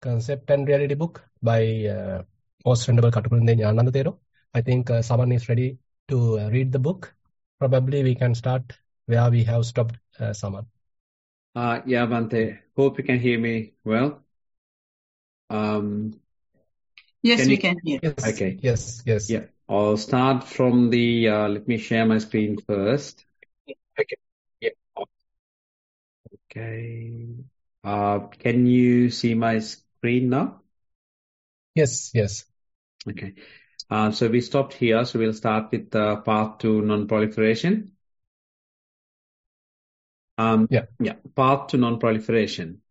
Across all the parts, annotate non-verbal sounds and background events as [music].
Concept and Reality book by uh, Most Venerable Katukurunde Jnanandathero. I think uh, someone is ready to uh, read the book. Probably we can start where we have stopped, uh, Saman. Uh, yeah, Bante. Hope you can hear me well. Um, yes, can we you... can hear. Yes. Okay. Yes, yes. Yeah. I'll start from the, uh, let me share my screen first. Okay. Yeah. Okay. Uh, can you see my screen now? Yes, yes. Okay. Uh, so we stopped here. So we'll start with the path to non-proliferation. Um, yeah. Yeah. Path to non-proliferation.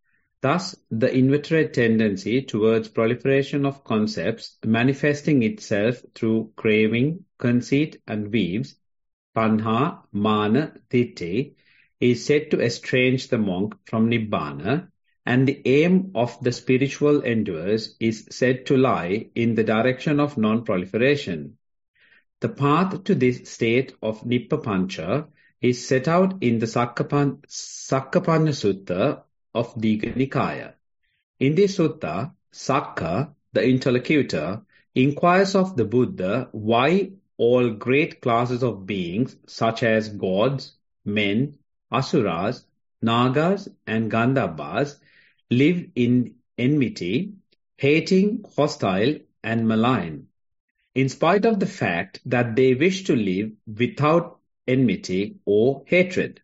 Thus, the inveterate tendency towards proliferation of concepts manifesting itself through craving, conceit, and views, tanha, mana, ditthi, is said to estrange the monk from nibbana, and the aim of the spiritual endeavors is said to lie in the direction of non-proliferation. The path to this state of nippapancha is set out in the Sakkapan, Sakkapanya Sutta of Digha Nikaya. In this sutta, Sakka, the interlocutor, inquires of the Buddha why all great classes of beings, such as gods, men, asuras, nagas, and gandhabas, live in enmity, hating, hostile, and malign. In spite of the fact that they wish to live without enmity or hatred.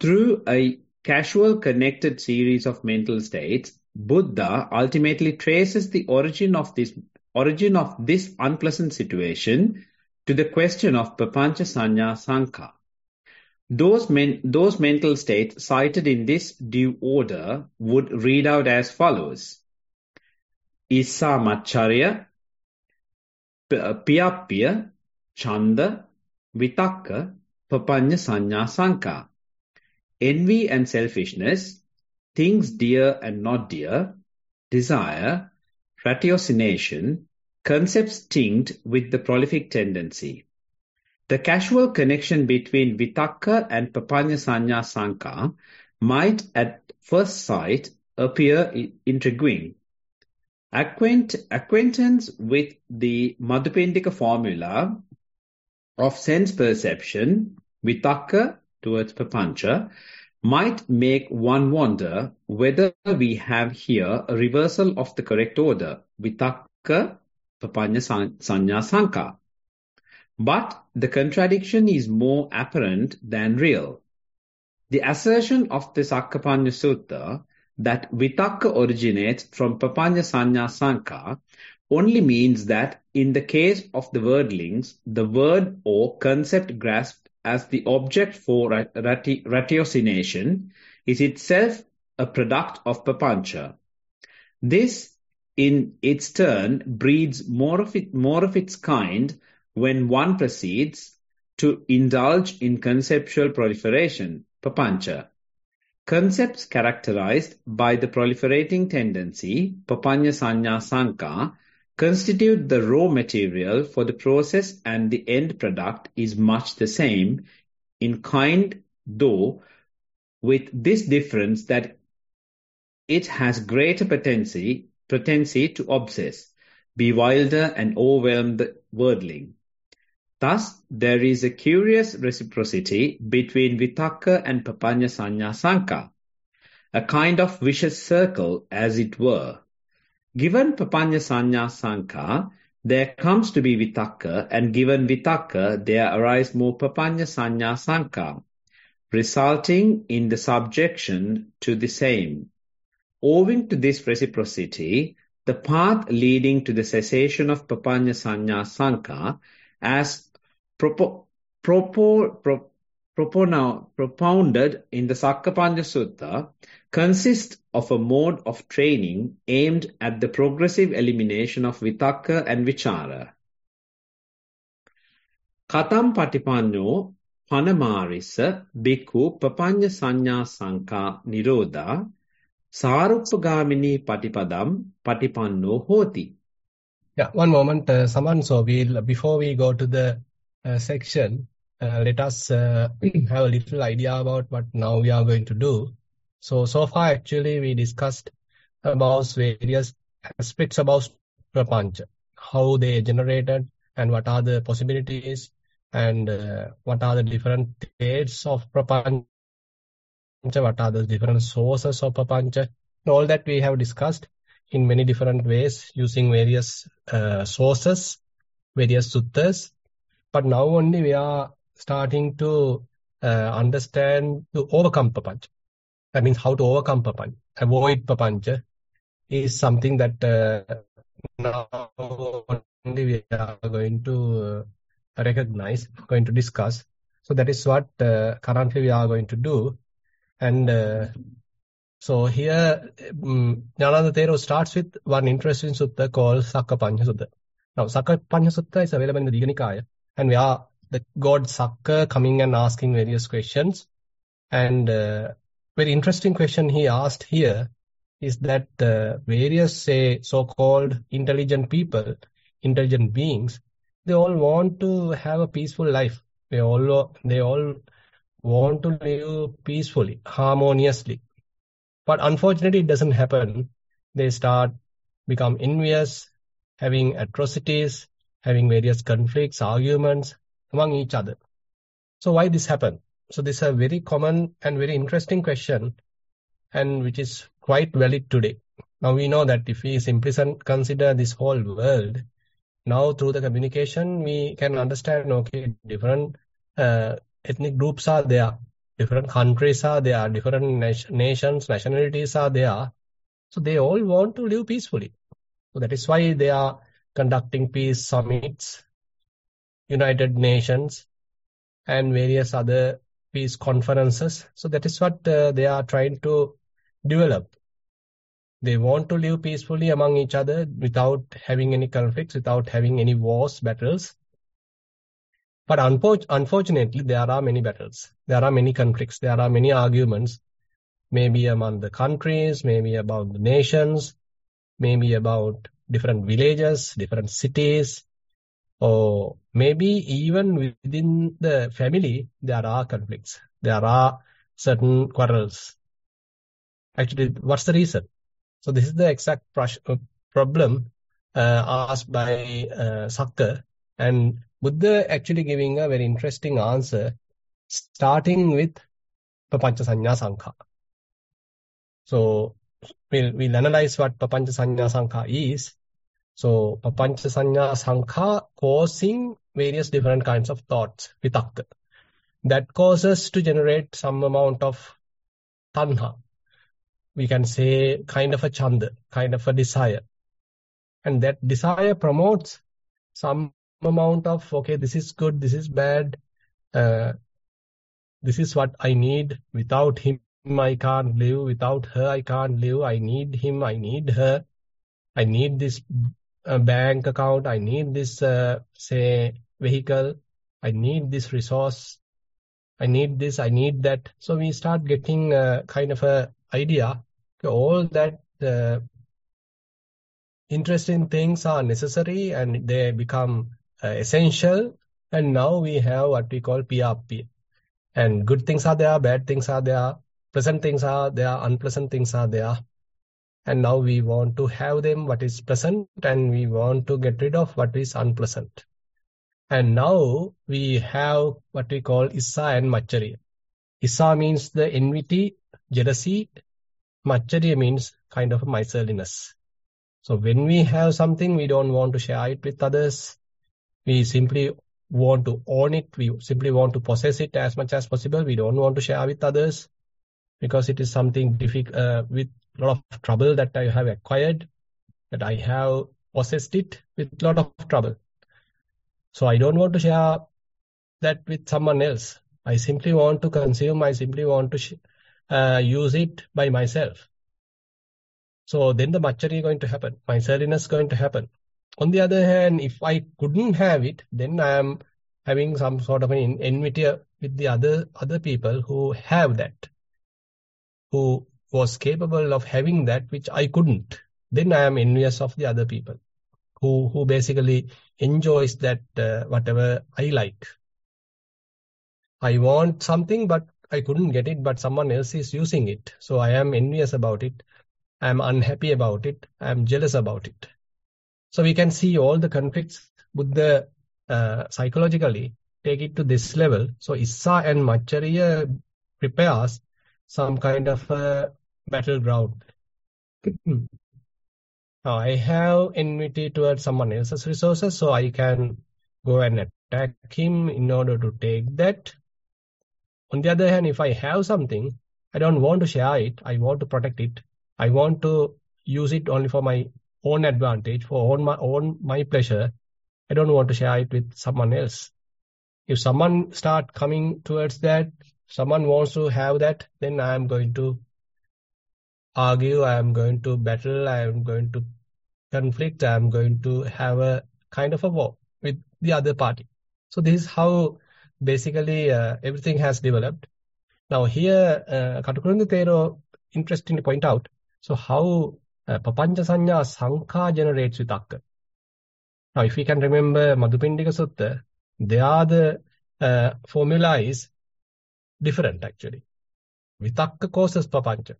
Through a casual connected series of mental states, Buddha ultimately traces the origin of this origin of this unpleasant situation to the question of Papancha Sanya Sankha. Those, men, those mental states cited in this due order would read out as follows. Issa Macharya, Piyappiya, uh, Chanda, Vitakka, Papanya Sanya Sankha. Envy and selfishness, things dear and not dear, desire, ratiocination, concepts tinged with the prolific tendency. The casual connection between vitakka and papanya sanya sankha might at first sight appear intriguing. Acquaint, acquaintance with the Madhupindika formula of sense perception, vitakka towards papancha, might make one wonder whether we have here a reversal of the correct order, vitakka, papanya sanya. But the contradiction is more apparent than real. The assertion of the Sakkapanya Sutta that Vitakka originates from Papanya Sanya only means that in the case of the worldlings, the word or concept grasped as the object for rati- ratiocination is itself a product of Papancha. This, in its turn, breeds more of, it, more of its kind when one proceeds to indulge in conceptual proliferation, papancha. Concepts characterized by the proliferating tendency, papanya sanya sankha, constitute the raw material for the process and the end product is much the same in kind, though with this difference that it has greater potency, potency to obsess, bewilder and overwhelm the worldling. Thus, there is a curious reciprocity between vitakka and papanya sanya sankha, a kind of vicious circle, as it were. Given papanya sanya sankha, there comes to be vitakka, and given vitakka, there arise more papanya sanya sankha, resulting in the subjection to the same. Owing to this reciprocity, the path leading to the cessation of papanya sanya sankha as propo, propo, pro, propono, propounded in the Sakkapanya Sutta consists of a mode of training aimed at the progressive elimination of vitakka and vichara. Katam patipanyo panamarisa bhikkhu papanya sanya sanka niroda sarupagamini patipadam patipanno hoti. Yeah, one moment, uh, Saman. So we'll, before we go to the uh, section, uh, let us uh, [clears throat] have a little idea about what now we are going to do. So, so far actually we discussed about various aspects about prapancha, how they generated and what are the possibilities and uh, what are the different states of prapancha, what are the different sources of prapancha. All that we have discussed in many different ways using various uh, sources, various suttas. But now only we are starting to uh, understand to overcome papancha. That means how to overcome papancha, avoid papancha is something that uh, now only we are going to uh, recognize, going to discuss. So that is what uh, currently we are going to do. And uh, so here, um, Jnananda Thero starts with one interesting sutta called Sakkapanya Sutta. Now, Sakkapanya Sutta is available in the Digha Nikaya, and we are the god Sakka coming and asking various questions. And uh, very interesting question he asked here is that uh, various, say, so-called intelligent people, intelligent beings, they all want to have a peaceful life. They all, they all want to live peacefully, harmoniously. But unfortunately, it doesn't happen. They start become envious, having atrocities, having various conflicts, arguments among each other. So why this happen? So this is a very common and very interesting question, and which is quite valid today. Now we know that if we simply consider this whole world, now through the communication we can understand okay different uh, ethnic groups are there different countries are there, different nations, nationalities are there. So they all want to live peacefully. So that is why they are conducting peace summits, United Nations, and various other peace conferences. So that is what uh, they are trying to develop. They want to live peacefully among each other without having any conflicts, without having any wars, battles. But unfortunately, there are many battles. There are many conflicts. There are many arguments, maybe among the countries, maybe about the nations, maybe about different villages, different cities, or maybe even within the family, there are conflicts. There are certain quarrels. Actually, what's the reason? So this is the exact problem uh, asked by uh. And Buddha actually giving a very interesting answer, starting with Papancha Sanya Sankha. So we'll, we'll analyze what Papancha Sanya Sankha is. So Papancha Sanya Sankha causing various different kinds of thoughts, vitakka. That causes to generate some amount of tanha. We can say kind of a chanda, kind of a desire. And that desire promotes some amount of okay this is good this is bad uh, this is what i need. Without him i can't live. Without her i can't live. I need him i need her. I need this uh, bank account. I need this uh, say vehicle. I need this resource. I need this i need that. So we start getting a kind of a idea. All that uh, interesting things are necessary and they become uh, Uh, essential. And now we have what we call PRP. And good things are there, bad things are there, pleasant things are there, unpleasant things are there. And now we want to have them what is pleasant and we want to get rid of what is unpleasant. And now we have what we call Issa and Machari. Issa means the enmity, jealousy. Machari means kind of miserliness. So when we have something, we don't want to share it with others. We simply want to own it. We simply want to possess it as much as possible. We don't want to share with others because it is something difficult uh, with a lot of trouble that I have acquired, that I have possessed it with a lot of trouble. So I don't want to share that with someone else. I simply want to consume. I simply want to uh, use it by myself. So then the machari is going to happen. My surliness is going to happen. On the other hand, if I couldn't have it, then I am having some sort of an enmity with the other other people who have that, who was capable of having that which I couldn't. Then I am envious of the other people, who who basically enjoys that uh, whatever I like. I want something, but I couldn't get it, but someone else is using it, so I am envious about it. I'm unhappy about it, I'm jealous about it. So we can see all the conflicts Buddha uh, psychologically take it to this level. So Issa and Machariya prepares some kind of a battleground. now [clears throat] I have enmity towards someone else's resources, so I can go and attack him in order to take that. On the other hand, if I have something, I don't want to share it. I want to protect it. I want to use it only for my own advantage, for own my own my pleasure. I don't want to share it with someone else. If someone start coming towards that, someone wants to have that, then I am going to argue, I am going to battle, I am going to conflict, I am going to have a kind of a war with the other party. So this is how basically uh, everything has developed. Now here, uh, Katukurunde Thero interestingly point out, so how Uh, papancha Sanya Sankha generates vitakka. Now if we can remember Madhupindika Sutta, there the uh, formula is different actually. Vitakka causes papancha.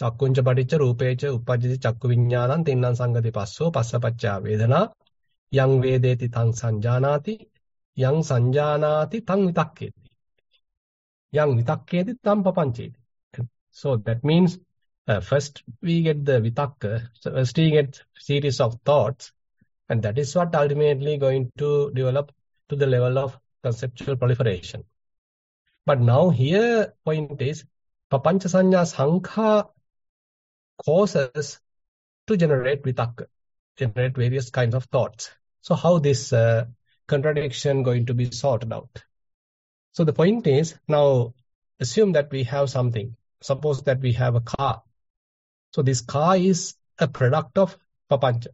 චක්කුංච පටිච්ච රූපේච උපජ්ජති චක්කු විඤ්ඤාණං තින්නම් සංගති පස්සෝ පස්සපච්චා වේදනා යං වේදේති තං සංජානාති යං සංජානාති තං විතක්කේති යං විතක්කේති තං පපංචේති so that means uh, first we get the vitakka so first we get series of thoughts and that is what ultimately going to develop to the level of conceptual proliferation but now here point is papancha sanya sankha causes to generate vitakka, generate various kinds of thoughts. So how this uh, contradiction going to be sorted out? So the point is now assume that we have something. Suppose that we have a car. So this car is a product of papancha.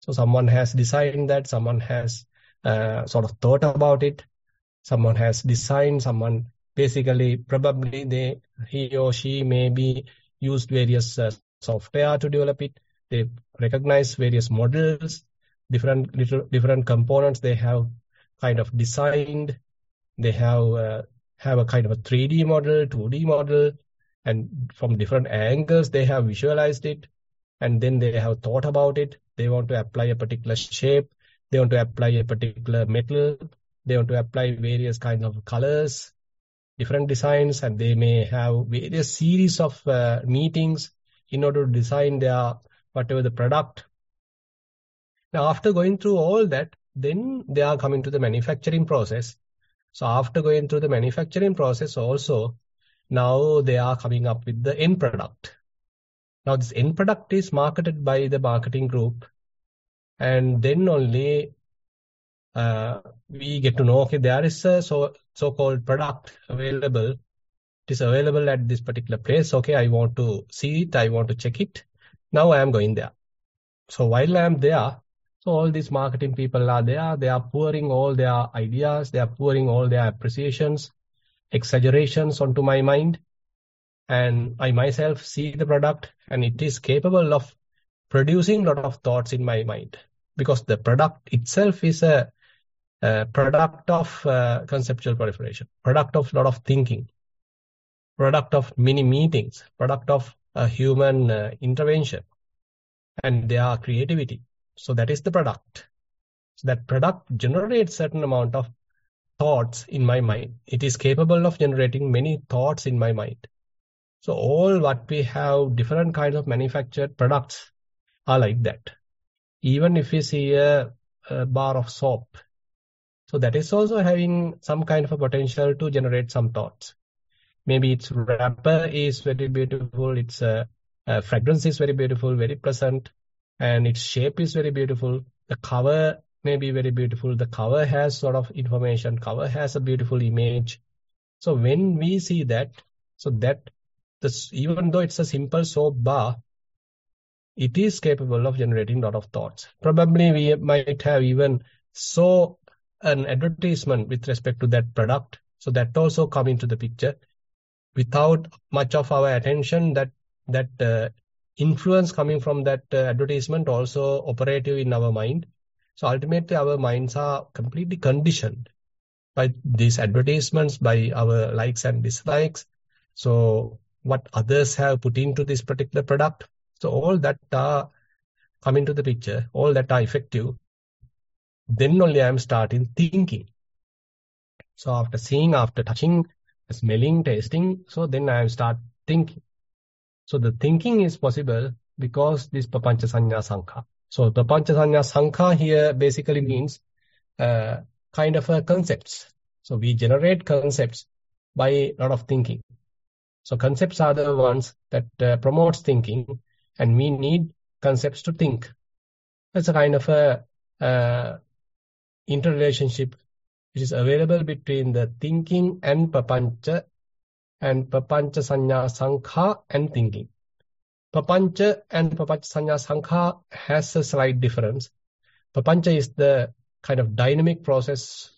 So someone has designed that, someone has uh, sort of thought about it, someone has designed, someone basically probably they he or she may be used various uh, software to develop it. They recognize various models, different different components they have kind of designed. They have uh, have a kind of a 3D model, 2D model, and from different angles they have visualized it, and then they have thought about it. They want to apply a particular shape. They want to apply a particular metal. They want to apply various kinds of colors different designs and they may have various series of uh, meetings in order to design their whatever the product. Now, after going through all that, then they are coming to the manufacturing process. So after going through the manufacturing process also, now they are coming up with the end product. Now this end product is marketed by the marketing group and then only uh, we get to know okay there is a so so-called product available. It is available at this particular place. Okay i want to see it. I want to check it. Now i am going there. So while i am there so all these marketing people are there. They are pouring all their ideas. They are pouring all their appreciations exaggerations onto my mind and i myself see the product and it is capable of producing a lot of thoughts in my mind because the product itself is a uh, product of uh, conceptual proliferation, product of a lot of thinking, product of many meetings, product of a human uh, intervention, and their creativity. So that is the product. So that product generates certain amount of thoughts in my mind. It is capable of generating many thoughts in my mind. So all what we have different kinds of manufactured products are like that. Even if we see a, a bar of soap, so that is also having some kind of a potential to generate some thoughts. Maybe its wrapper is very beautiful, its uh, uh, fragrance is very beautiful, very pleasant, and its shape is very beautiful. The cover may be very beautiful. The cover has sort of information, cover has a beautiful image. So when we see that, so that this, even though it's a simple soap bar, it is capable of generating a lot of thoughts. Probably we might have even saw an advertisement with respect to that product. So that also come into the picture. Without much of our attention, that that uh, influence coming from that uh, advertisement also operative in our mind. So ultimately, our minds are completely conditioned by these advertisements, by our likes and dislikes. So what others have put into this particular product. So all that are come into the picture, all that are effective. Then only I am starting thinking. So after seeing, after touching, smelling, tasting, so then I am start thinking. So the thinking is possible because this papancha sanya sankha. So the papancha sanya sankha here basically means uh, kind of a concepts. So we generate concepts by a lot of thinking. So concepts are the ones that uh, promotes thinking, and we need concepts to think. It's a kind of a uh, interrelationship which is available between the thinking and papancha and papancha sanya sankha and thinking. Papancha and papancha sanya sankha has a slight difference. Papancha is the kind of dynamic process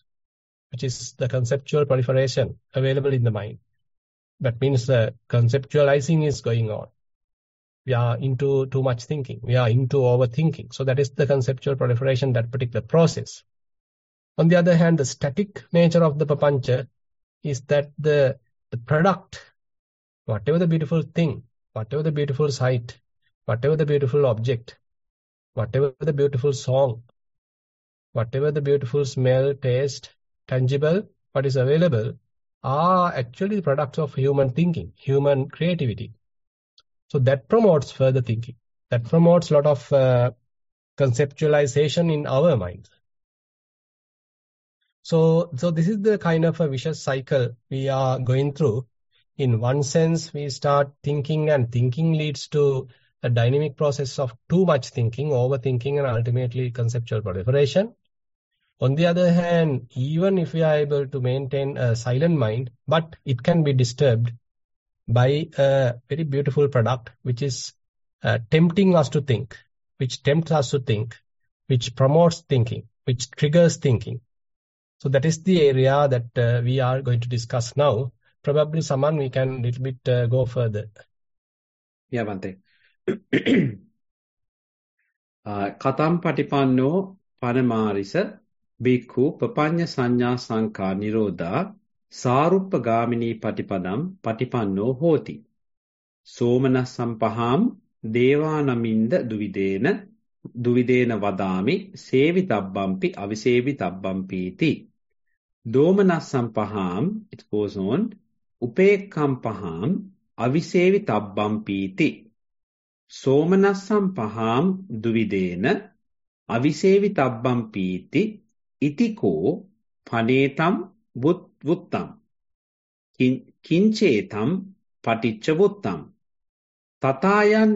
which is the conceptual proliferation available in the mind. That means the conceptualizing is going on. We are into too much thinking. We are into overthinking. So that is the conceptual proliferation, that particular process. On the other hand, the static nature of the papancha is that the, the product, whatever the beautiful thing, whatever the beautiful sight, whatever the beautiful object, whatever the beautiful song, whatever the beautiful smell, taste, tangible, what is available, are actually the products of human thinking, human creativity. So that promotes further thinking. That promotes a lot of uh, conceptualization in our minds. So, so this is the kind of a vicious cycle we are going through. In one sense, we start thinking and thinking leads to a dynamic process of too much thinking, overthinking, and ultimately conceptual proliferation. On the other hand, even if we are able to maintain a silent mind, but it can be disturbed by a very beautiful product, which is uh, tempting us to think, which tempts us to think, which promotes thinking, which triggers thinking. So that is the area that uh, we are going to discuss now. Probably someone we can a little bit uh, go further. Yeah, Bante. කතම් පටිපන්නෝ පනමාරිස බික්ඛු පපඤ්ඤ සංඥා සංකා නිරෝධා සාරුප්ප ගාමිනී පටිපදම් පටිපන්නෝ හෝති සෝමනස්සම් පහම් දේවානමින්ද දුවිදේන දුවිදේන වදාමි සේවිතබ්බම්පි අවිසේවිතබ්බම්පීති දෝමනස්සම් පහම් it goes on උපේක්ඛම් පහම් අවිසේවිතබ්බම්පීති සෝමනස්සම් පහම් දුවිදේන අවිසේවිතබ්බම්පීති ඉතිකෝ පනේතම් වුත්තම්. කිංචේතම් පටිච්ච වුත්තම්. තතායන්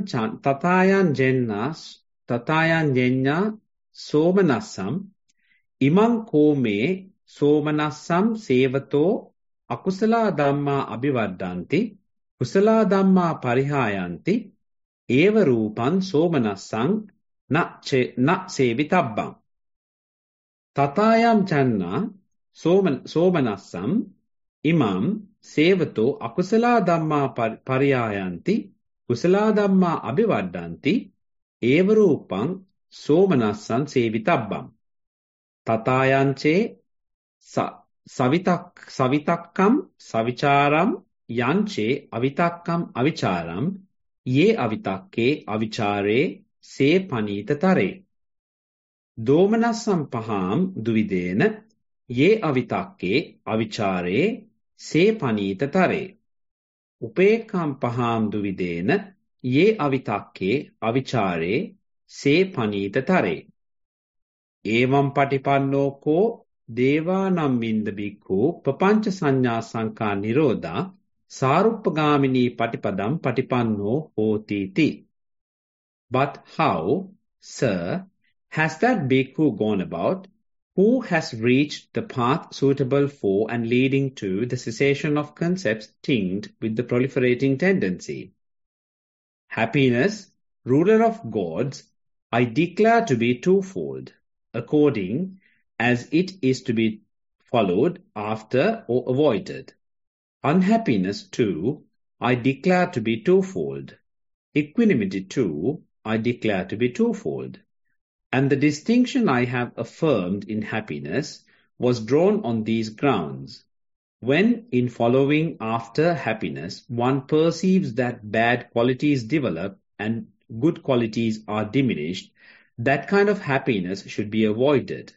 තතායන් ජෙන්නස් තතායන් ජෙඤ්ඤා සෝමනස්සම්. ඉමං කෝමේ සෝමනස්සම් සේවතෝ අකුසලා ධම්මා අභිවර්ධಂತಿ කුසලා ධම්මා පරිහායಂತಿ ඒව රූපං සෝමනස්සං න සේවිතබ්බං තථායම් චන්නා සෝමනස්සම් ඉමම් සේවතෝ අකුසලා ධම්මා පරියායන්ති කුසලා ධම්මා අභිවර්ධಂತಿ ඒව රූපං සෝමනස්සං සේවිතබ්බං. තථායන්චේ සවිතක් සවිතක්කම් සවිචාරම් යංචේ අවිතක්කම් අවිචාරම් යේ අවිතක්කේ අවිචාරේ සේ පනීතතරේ දෝමනස්සම් පහම් දුවිදේන යේ අවිතක්කේ අවිචාරේ සේ පනීතතරේ උපේක්ඛම් පහම් දුවිදේන යේ අවිතක්කේ අවිචාරේ සේ පනීතතරේ ඒවම් පටිපන්නෝ කෝ දේවානම් වින්ද බික්ඛු පపంచ සංඥා සංකා නිරෝධා සාරුප්පගාමිනී පටිපදම් පටිපන්නෝ හෝති ති But how sir has that bhikkhu gone about? Who has reached the path suitable for and leading to the cessation of concepts tinged with the proliferating tendency? Happiness ruler of gods I declare to be twofold according as it is to be followed after or avoided. Unhappiness, too, I declare to be twofold. Equanimity, too, I declare to be twofold. And the distinction I have affirmed in happiness was drawn on these grounds. When in following after happiness, one perceives that bad qualities develop and good qualities are diminished, that kind of happiness should be avoided.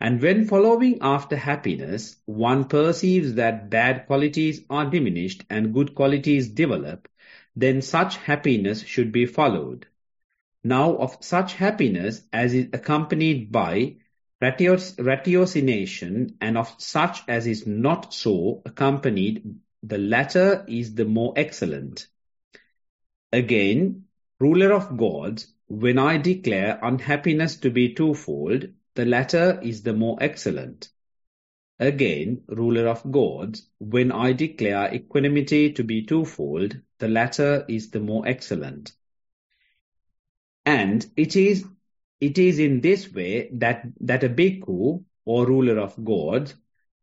And when following after happiness, one perceives that bad qualities are diminished and good qualities develop, then such happiness should be followed. Now of such happiness as is accompanied by ratiocination and of such as is not so accompanied, the latter is the more excellent. Again, ruler of gods, when I declare unhappiness to be twofold, the latter is the more excellent. Again, ruler of gods, when I declare equanimity to be twofold, the latter is the more excellent. And it is it is in this way that, that a bhikkhu or ruler of gods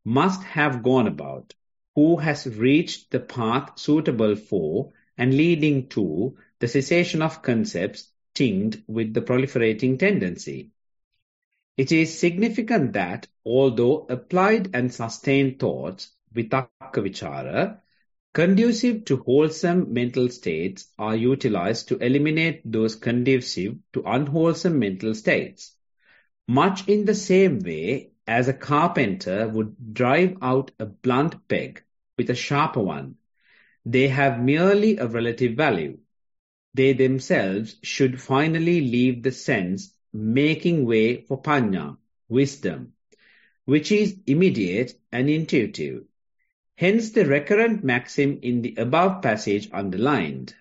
must have gone about, who has reached the path suitable for and leading to the cessation of concepts tinged with the proliferating tendency. It is significant that although applied and sustained thoughts, vitakka vichara, conducive to wholesome mental states are utilized to eliminate those conducive to unwholesome mental states. Much in the same way as a carpenter would drive out a blunt peg with a sharper one, they have merely a relative value. They themselves should finally leave the sense, making way for panya, wisdom, which is immediate and intuitive. Hence the recurrent maxim in the above passage underlined.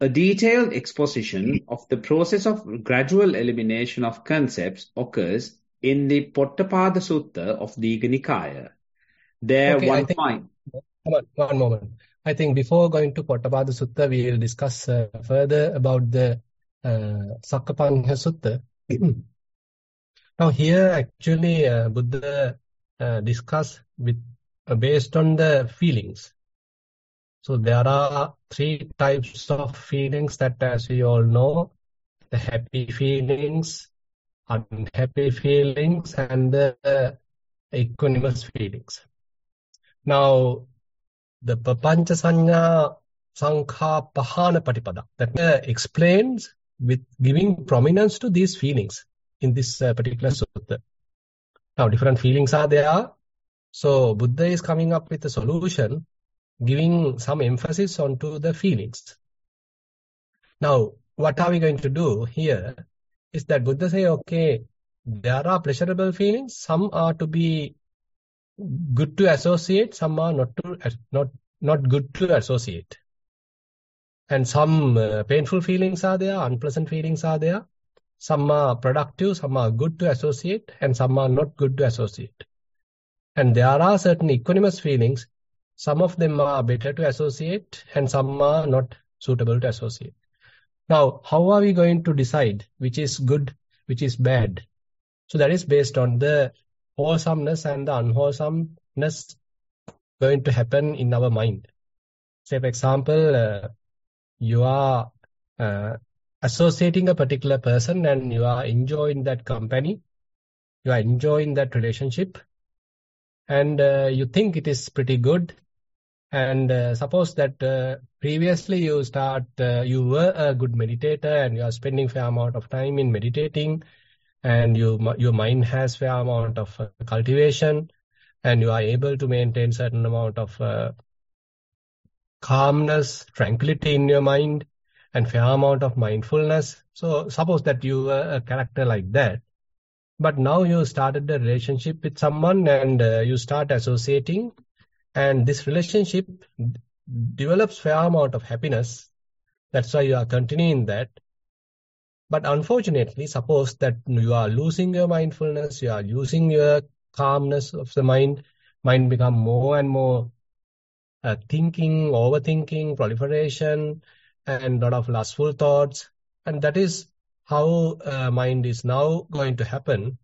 A detailed exposition of the process of gradual elimination of concepts occurs in the Potthapada Sutta of the Nikaya. There Okay, one finds Come on, one moment. I think before going to Potthapada Sutta, we will discuss uh, further about the Sakkapanha Sutta. Now here actually uh, Buddha uh, discuss with uh, based on the feelings. So there are three types of feelings that as we all know, the happy feelings, unhappy feelings and the uh, equanimous feelings. Now the Papancha Sanya Sankha Pahana Patipada that uh, explains with giving prominence to these feelings in this uh, particular sutta. Now different feelings are there. So Buddha is coming up with a solution giving some emphasis onto the feelings. Now what are we going to do here is that Buddha say okay there are pleasurable feelings some are to be good to associate some are not to not not good to associate and some uh, painful feelings are there unpleasant feelings are there. Some are productive some are good to associate and some are not good to associate. And there are certain equanimous feelings. Some of them are better to associate and some are not suitable to associate. Now how are we going to decide which is good which is bad? So that is based on the wholesomeness and the unwholesomeness going to happen in our mind. Say, for example, uh, you are uh, associating a particular person and you are enjoying that company, you are enjoying that relationship, and uh, you think it is pretty good. And uh, suppose that uh, previously you start, uh, you were a good meditator and you are spending fair amount of time in meditating, and you your mind has fair amount of uh, cultivation and you are able to maintain certain amount of calmness tranquility in your mind and fair amount of mindfulness. So suppose that you were a character like that but now you started a relationship with someone and uh, you start associating and this relationship develops fair amount of happiness. That's why you are continuing that. But unfortunately, suppose that you are losing your mindfulness, you are losing your calmness of the mind, mind become more and more uh, thinking, overthinking, proliferation, and a lot of lustful thoughts. And that is how uh, mind is now going to happen.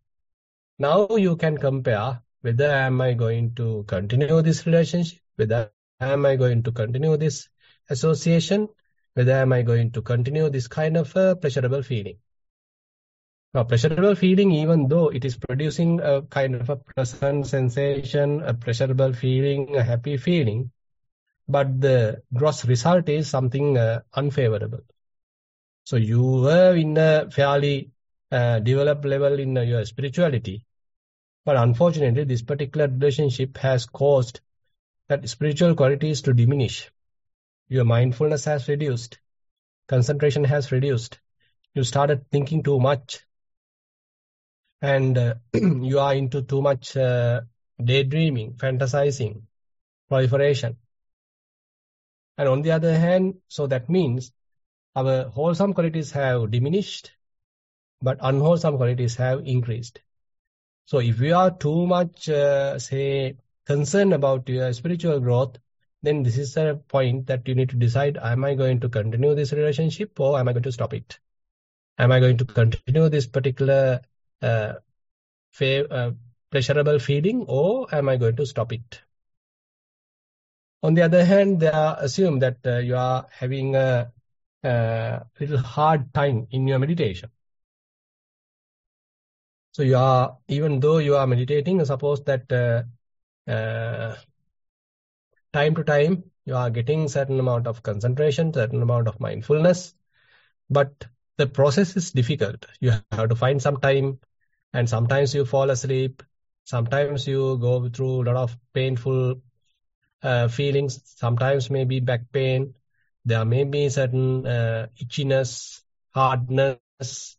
Now you can compare whether am I going to continue this relationship, whether am I going to continue this association, whether am I going to continue this kind of pleasurable feeling. Now, pleasurable feeling, even though it is producing a kind of a pleasant sensation, a pleasurable feeling, a happy feeling, but the gross result is something uh, unfavorable. So you were in a fairly uh, developed level in uh, your spirituality, but unfortunately, this particular relationship has caused that spiritual qualities to diminish. Your mindfulness has reduced, concentration has reduced. You started thinking too much, and uh, [clears throat] you are into too much uh, daydreaming, fantasizing, proliferation. And on the other hand, so that means our wholesome qualities have diminished, but unwholesome qualities have increased. So if you are too much, uh, say, concerned about your spiritual growth, then this is a point that you need to decide, am I going to continue this relationship or am I going to stop it? Am I going to continue this particular uh, uh, pleasurable feeling or am I going to stop it? On the other hand, they assume that uh, you are having a, a little hard time in your meditation. So you are, even though you are meditating, suppose that uh, uh, time to time you are getting certain amount of concentration, certain amount of mindfulness, but the process is difficult. You have to find some time, and sometimes you fall asleep. Sometimes you go through a lot of painful uh, feelings. Sometimes maybe back pain. There may be certain uh, itchiness, hardness,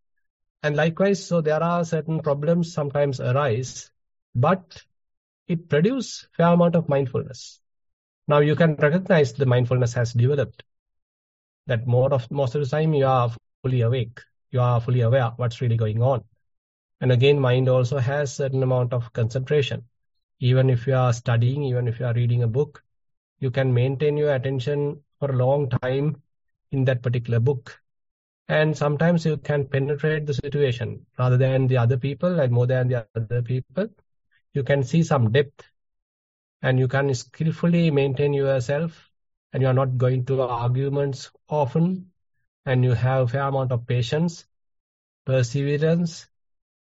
and likewise. So there are certain problems sometimes arise, but it produces fair amount of mindfulness. Now you can recognize the mindfulness has developed. That more of most of the time you are fully awake, you are fully aware what's really going on. And again, mind also has certain amount of concentration. Even if you are studying, even if you are reading a book, you can maintain your attention for a long time in that particular book. And sometimes you can penetrate the situation rather than the other people and more than the other people. You can see some depth and you can skillfully maintain yourself and you are not going to arguments often and you have a fair amount of patience, perseverance,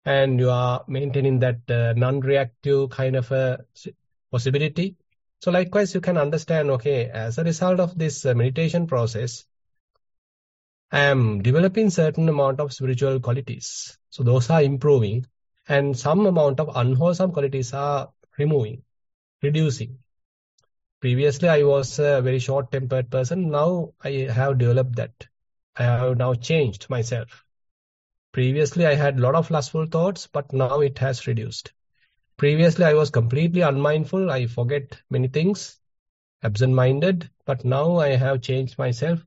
and you are maintaining that uh, non-reactive kind of a possibility. So likewise, you can understand, okay, as a result of this uh, meditation process, I am developing certain amount of spiritual qualities. So those are improving and some amount of unwholesome qualities are removing, reducing. Previously, I was a very short-tempered person. Now I have developed that. I have now changed myself. Previously, I had a lot of lustful thoughts, but now it has reduced. Previously, I was completely unmindful. I forget many things, absent-minded, but now I have changed myself.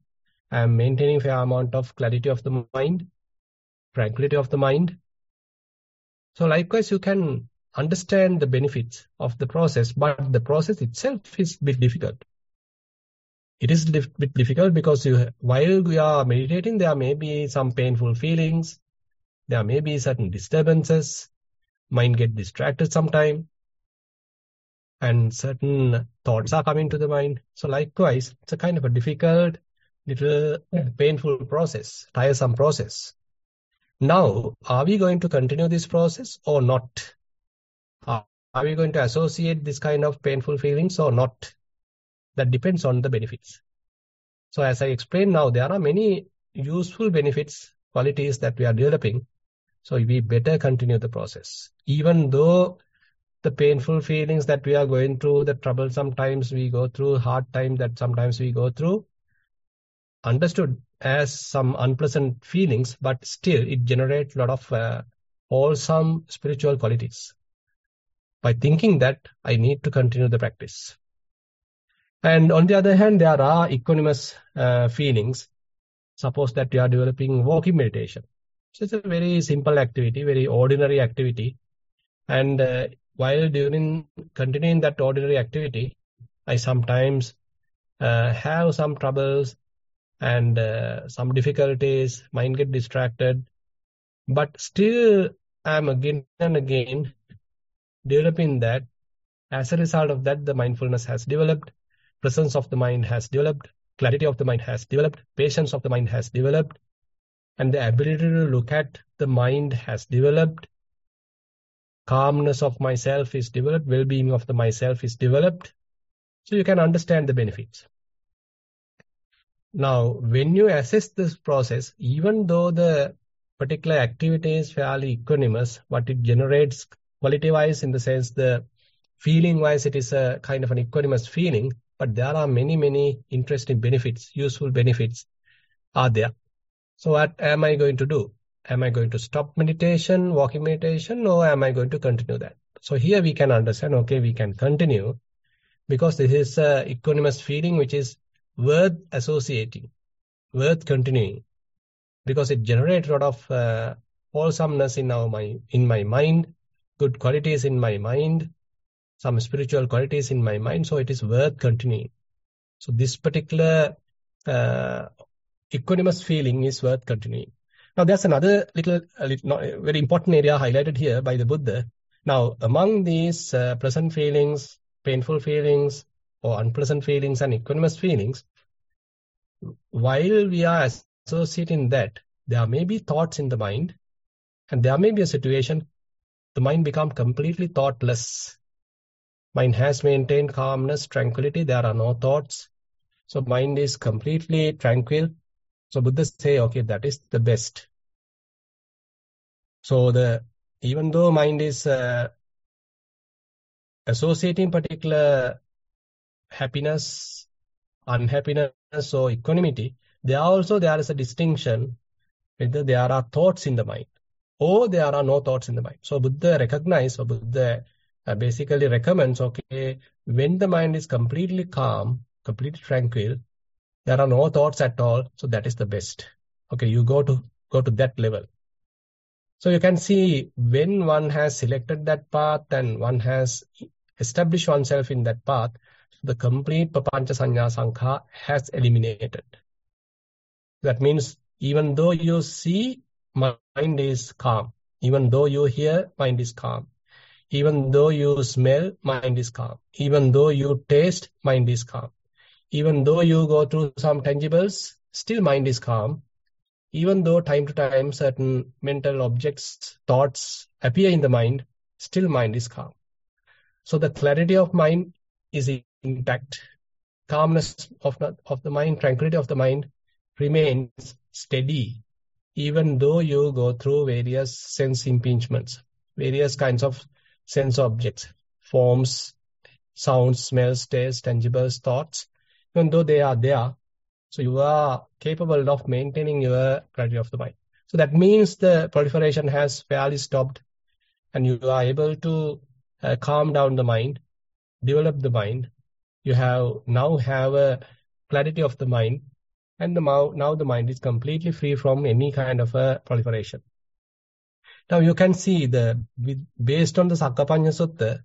I am maintaining fair amount of clarity of the mind, tranquility of the mind. So likewise, you can understand the benefits of the process, but the process itself is a bit difficult. It is a bit difficult because you, while we are meditating, there may be some painful feelings, there may be certain disturbances, mind get distracted sometime, and certain thoughts are coming to the mind. So likewise, it's a kind of a difficult, little painful process, tiresome process. Now, are we going to continue this process or not? Are we going to associate this kind of painful feelings or not? That depends on the benefits. So as I explained now, there are many useful benefits, qualities that we are developing. So we better continue the process. Even though the painful feelings that we are going through, the troublesome times we go through, hard time that sometimes we go through, understood as some unpleasant feelings, but still it generates a lot of uh, wholesome spiritual qualities. By thinking that, I need to continue the practice. And on the other hand, there are equanimous uh, feelings. Suppose that you are developing walking meditation. It's a very simple activity, very ordinary activity. And uh, while during continuing that ordinary activity, I sometimes uh, have some troubles and uh, some difficulties, mind get distracted, but still I'm again and again developing that. As a result of that, the mindfulness has developed, presence of the mind has developed, clarity of the mind has developed, patience of the mind has developed, and the ability to look at the mind has developed, calmness of myself is developed, well-being of the myself is developed. So you can understand the benefits. Now, when you assess this process, even though the particular activity is fairly equanimous, what it generates quality-wise in the sense the feeling-wise, it is a kind of an equanimous feeling, but there are many, many interesting benefits, useful benefits are there. So what am I going to do? Am I going to stop meditation, walking meditation, or am I going to continue that? So here we can understand, okay, we can continue because this is a equanimous feeling which is worth associating, worth continuing, because it generates a lot of uh, wholesomeness in our in my mind, good qualities in my mind, some spiritual qualities in my mind. So it is worth continuing. So this particular uh, equanimous feeling is worth continuing. Now, there's another little, little very important area highlighted here by the Buddha. Now, among these uh, pleasant feelings, painful feelings, or unpleasant feelings and equanimous feelings, while we are associating that, there may be thoughts in the mind, and there may be a situation the mind become completely thoughtless. Mind has maintained calmness, tranquility, there are no thoughts. So mind is completely tranquil. So Buddha say, okay, that is the best. So the even though mind is uh, associating particular happiness, unhappiness, or equanimity, there also there is a distinction whether there are thoughts in the mind or there are no thoughts in the mind. So Buddha recognize or Buddha uh, basically recommends, okay, when the mind is completely calm, completely tranquil, there are no thoughts at all, so that is the best. Okay, you go to go to that level. So you can see when one has selected that path and one has established oneself in that path, the complete papancha sanya sankha has eliminated. That means even though you see, mind is calm. Even though you hear, mind is calm. Even though you smell, mind is calm. Even though you taste, mind is calm. Even though you go through some tangibles, still mind is calm. Even though time to time certain mental objects, thoughts appear in the mind, still mind is calm. So the clarity of mind is intact. Calmness of of the mind, tranquility of the mind remains steady, even though you go through various sense impingements, various kinds of sense objects, forms, sounds, smells, tastes, tangibles, thoughts, even though they are there, so you are capable of maintaining your clarity of the mind. So that means the proliferation has fairly stopped and you are able to uh, calm down the mind, develop the mind. You have now have a clarity of the mind and the now the mind is completely free from any kind of a proliferation. Now you can see the based on the Sakkapanha Sutta,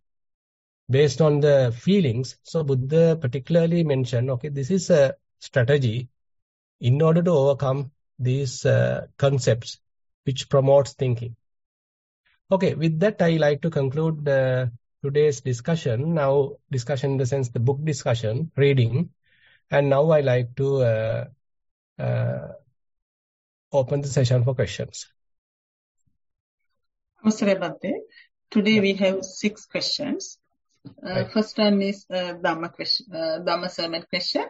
based on the feelings. So Buddha particularly mentioned, okay, this is a strategy in order to overcome these uh, concepts which promotes thinking. Okay, with that I like to conclude uh, today's discussion. Now discussion in the sense the book discussion, reading, and now I like to uh, uh, open the session for questions. Mr. Bhante, today we have six questions. Uh. First one is uh, Dhamma question, uh, Dhamma sermon question.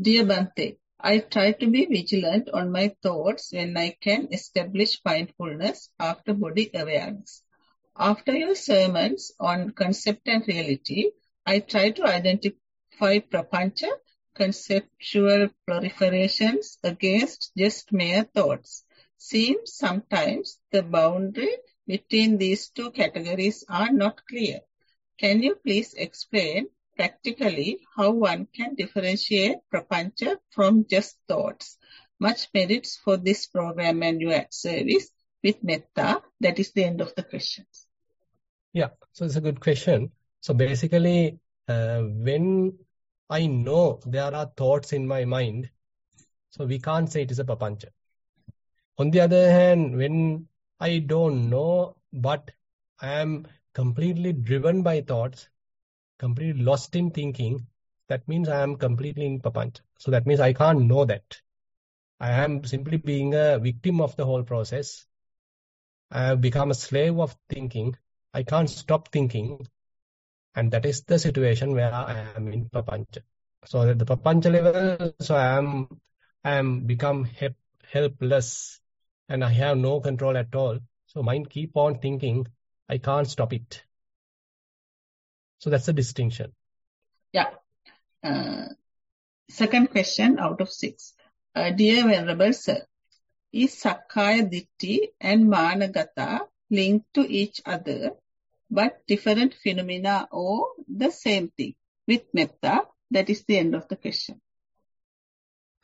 Dear Bhante, I try to be vigilant on my thoughts when I can establish mindfulness after body awareness. After your sermons on concept and reality, I try to identify prapancha, conceptual proliferations against just mere thoughts. Seems sometimes the boundary between these two categories are not clear. Can you please explain practically how one can differentiate prapancha from just thoughts? Much merits for this program and your service with metta. That is the end of the questions. Yeah, so it's a good question. So basically, uh, when I know there are thoughts in my mind, so we can't say it is a papancha. On the other hand, when I don't know, but I am completely driven by thoughts, completely lost in thinking, that means I am completely in papancha. So that means I can't know that. I am simply being a victim of the whole process. I have become a slave of thinking. I can't stop thinking. And that is the situation where I am in Papancha. So at the Papancha level, so I am, I am become help, helpless and I have no control at all. So mind keep on thinking. I can't stop it. So that's the distinction. Yeah. Uh, second question out of six. Uh, dear Venerable Sir, is Sakkaya Ditthi and Managata linked to each other but different phenomena or the same thing? With Metta, that is the end of the question.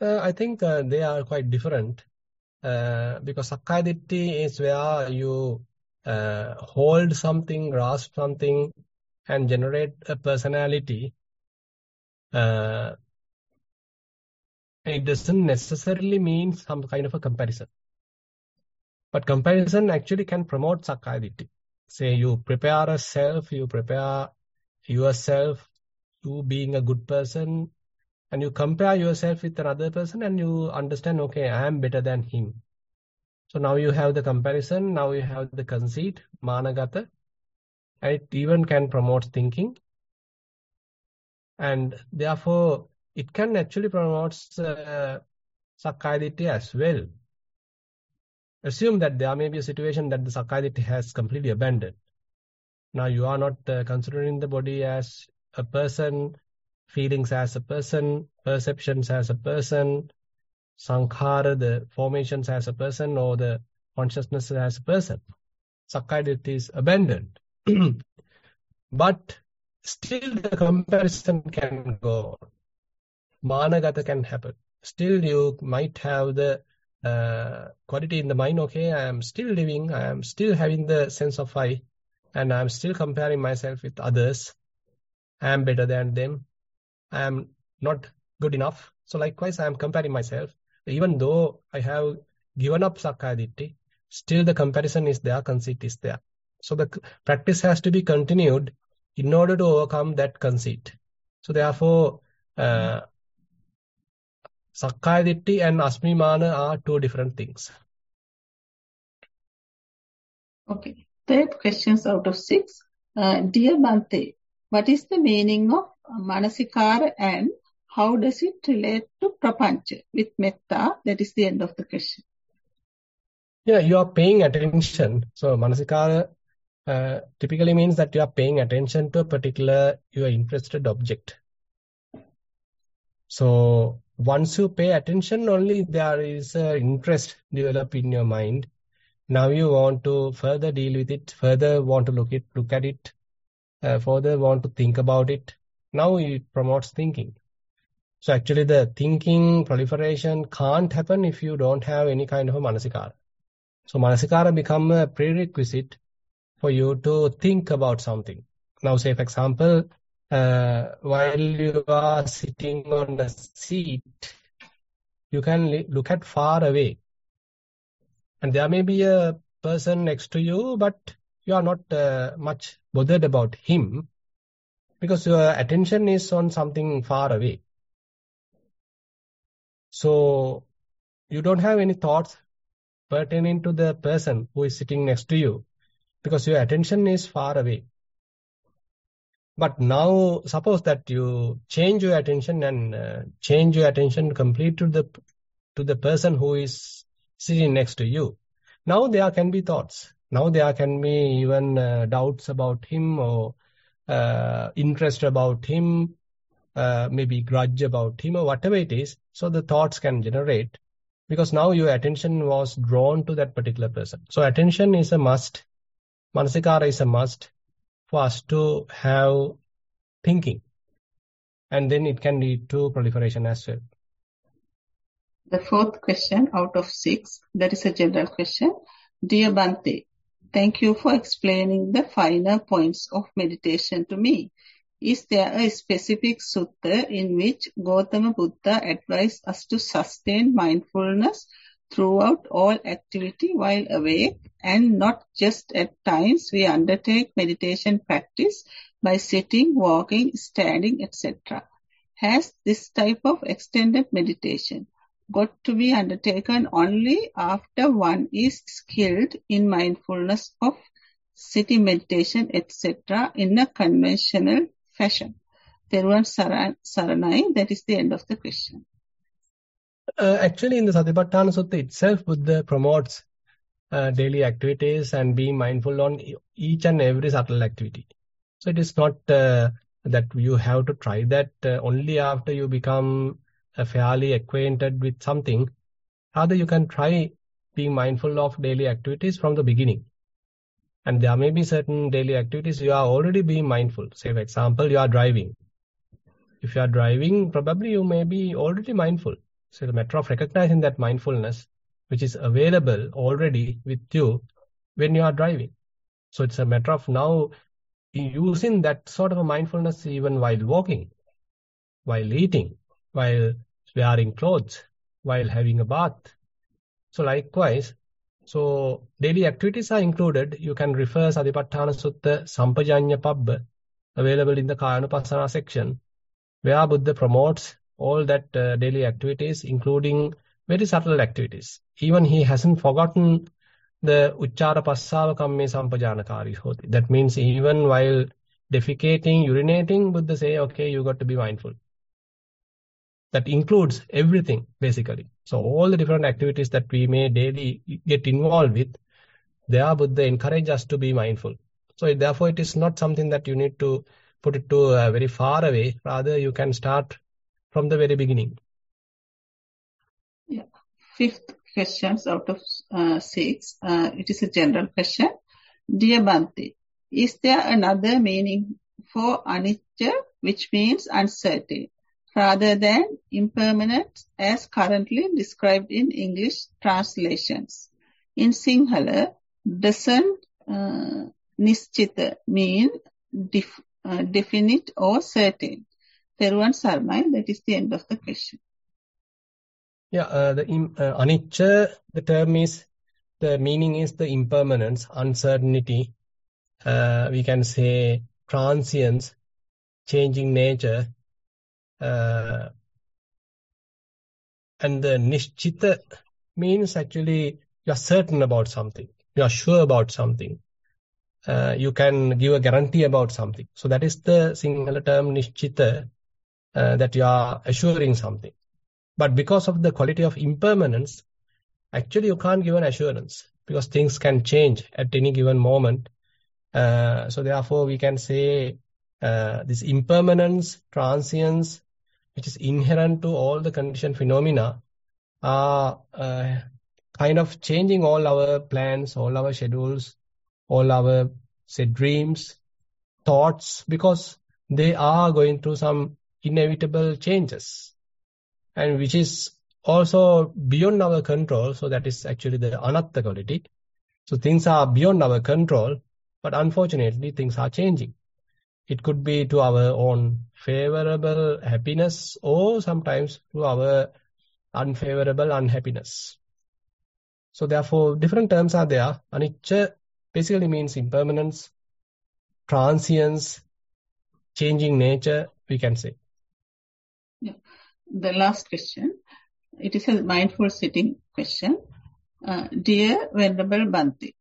Uh, I think uh, they are quite different uh, because Sakkaya Ditthi is where you uh, hold something, grasp something, and generate a personality. Uh, it doesn't necessarily mean some kind of a comparison. But comparison actually can promote Ditthi. Say you prepare a self, you prepare yourself to being a good person, and you compare yourself with another person and you understand, okay, I am better than him. So now you have the comparison, now you have the conceit, managata, and it even can promote thinking. And therefore, it can actually promote uh, as well. Assume that there may be a situation that the Sakkaya has completely abandoned. Now you are not uh, considering the body as a person, feelings as a person, perceptions as a person, sankhara, the formations as a person, or the consciousness as a person. Sakkaya is abandoned. [clears throat] but still the comparison can go on. Managata can happen. Still you might have the uh, quality in the mind, okay, I am still living, I am still having the sense of I, and I am still comparing myself with others. I am better than them. I am not good enough. So likewise, I am comparing myself. Even though I have given up Sakkaya still the comparison is there, conceit is there. So the practice has to be continued in order to overcome that conceit. So therefore, uh, Sakkaya Ditthi and Asmimana are two different things. Okay. Third questions out of six. Uh, dear Bhante, what is the meaning of Manasikara and how does it relate to Prapancha with Metta? That is the end of the question. Yeah, you are paying attention. So Manasikara uh, typically means that you are paying attention to a particular your interested object. So once you pay attention, only there is an interest develop in your mind. Now you want to further deal with it, further want to look it, look at it, uh, further want to think about it. Now it promotes thinking. So actually, the thinking proliferation can't happen if you don't have any kind of a manasikara. So manasikara become a prerequisite for you to think about something. Now, say for example, uh, while you are sitting on the seat, you can look at far away. And there may be a person next to you, but you are not uh, much bothered about him because your attention is on something far away. So you don't have any thoughts pertaining to the person who is sitting next to you because your attention is far away. But now, suppose that you change your attention and uh, change your attention completely to the to the person who is sitting next to you. Now there can be thoughts. Now there can be even uh, doubts about him or uh, interest about him, uh, maybe grudge about him or whatever it is. So the thoughts can generate because now your attention was drawn to that particular person. So attention is a must. Manasikara is a must for us to have thinking. And then it can lead to proliferation as well. The fourth question out of six, that is a general question. Dear Bhante, thank you for explaining the finer points of meditation to me. Is there a specific sutta in which Gautama Buddha advised us to sustain mindfulness throughout all activity while awake and not just at times we undertake meditation practice by sitting, walking, standing, etc. Has this type of extended meditation got to be undertaken only after one is skilled in mindfulness of sitting meditation, etc., in a conventional fashion. Teruvan Saranai, that is the end of the question. Uh, actually, in the Satipatthana Sutta itself, Buddha promotes uh, daily activities and being mindful on each and every subtle activity. So it is not uh, that you have to try that uh, only after you become uh, fairly acquainted with something. Rather, you can try being mindful of daily activities from the beginning. And there may be certain daily activities you are already being mindful. Say, for example, you are driving. If you are driving, probably you may be already mindful. So the matter of recognizing that mindfulness, which is available already with you when you are driving. So it's a matter of now using that sort of a mindfulness even while walking, while eating, while wearing clothes, while having a bath. So likewise, so daily activities are included. You can refer Satipatthana Sutta Sampajanya Pabba available in the Kayanupassana section where Buddha promotes all that uh, daily activities including very subtle activities. Even he hasn't forgotten the Uchchara Passava Kamme Sampajanakari Hoti. That means even while defecating, urinating, Buddha say, okay, you got to be mindful. That includes everything, basically. So all the different activities that we may daily get involved with, they there Buddha encourage us to be mindful. So therefore it is not something that you need to put it to uh, very far away. Rather you can start from the very beginning. Yeah. Fifth questions out of uh, six. Uh, it is a general question. Dear Bhante, is there another meaning for anicca which means uncertain rather than impermanent as currently described in English translations? In Sinhala, doesn't uh, nischita mean def, uh, definite or certain? Teruvan Saranai, that is the end of the question. Yeah, uh, the uh, anicca, the term is, the meaning is the impermanence, uncertainty. Uh, we can say transience, changing nature. Uh, and the nishchita means actually you are certain about something. You are sure about something. Uh, you can give a guarantee about something. So that is the singular term nishchita, uh, that you are assuring something. But because of the quality of impermanence, actually you can't give an assurance because things can change at any given moment. Uh, so therefore we can say uh, this impermanence, transience, which is inherent to all the conditioned phenomena, are uh, kind of changing all our plans, all our schedules, all our say dreams, thoughts, because they are going through some inevitable changes and which is also beyond our control. So that is actually the anatta quality. So things are beyond our control, but unfortunately things are changing. It could be to our own favorable happiness or sometimes to our unfavorable unhappiness. So therefore different terms are there. Anicca basically means impermanence, transience, changing nature, we can say. Yeah the last question. It is a mindful sitting question. Uh, dear Venerable Bhante,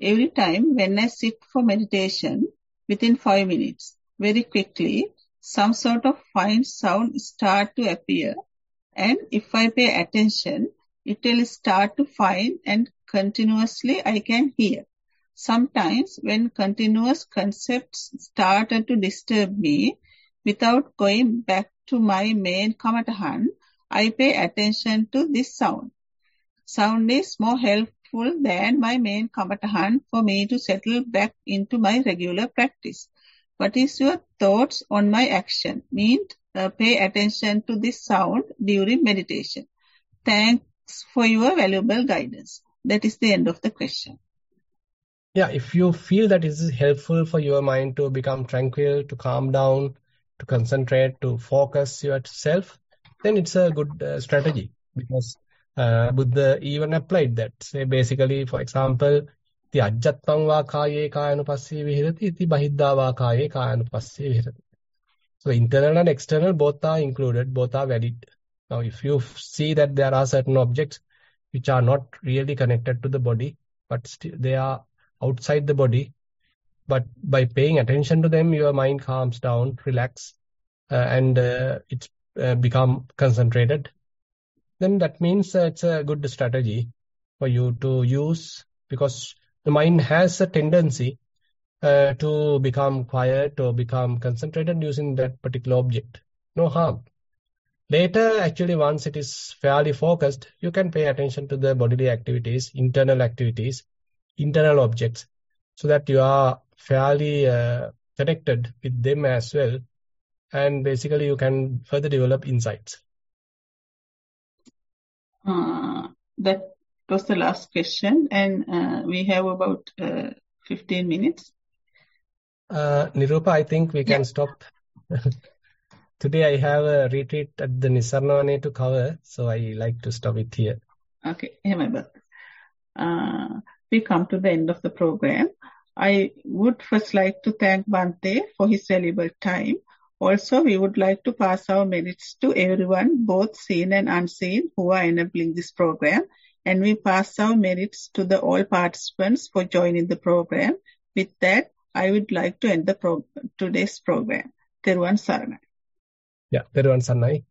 every time when I sit for meditation, within five minutes, very quickly, some sort of fine sound start to appear. And if I pay attention, it will start to find and continuously I can hear. Sometimes when continuous concepts started to disturb me, without going back to my main kamatahan, I pay attention to this sound. Sound is more helpful than my main kamatahan for me to settle back into my regular practice. What is your thoughts on my action? Mean uh, pay attention to this sound during meditation. Thanks for your valuable guidance. That is the end of the question. Yeah, if you feel that it is helpful for your mind to become tranquil, to calm down, to concentrate, to focus yourself, then it's a good uh, strategy because uh, Buddha even applied that. Say basically, for example, the ajjattang va kaye kayanupasse vihirati, iti bahiddha va kaye kayanupasse vihirati. So internal and external both are included, both are valid. Now, if you see that there are certain objects which are not really connected to the body, but still they are outside the body, but by paying attention to them, your mind calms down, relax, uh, and uh, it's uh, become concentrated. Then that means it's a good strategy for you to use because the mind has a tendency uh, to become quiet or become concentrated using that particular object. No harm. Later, actually, once it is fairly focused, you can pay attention to the bodily activities, internal activities, internal objects, so that you are fairly uh, connected with them as well. And basically, you can further develop insights. Uh, that was the last question, and uh, we have about uh, 15 minutes. Nirupa, I think we can yeah. stop. [laughs] Today I have a retreat at the Nissaranavane to cover, so I like to stop it here. Okay, remember. Uh, we come to the end of the program. I would first like to thank Bhante for his valuable time also, we would like to pass our merits to everyone, both seen and unseen, who are enabling this program. And we pass our merits to the all participants for joining the program. With that, I would like to end the pro- today's program. Teruvan Saranai. Yeah, Peruvan Sannai.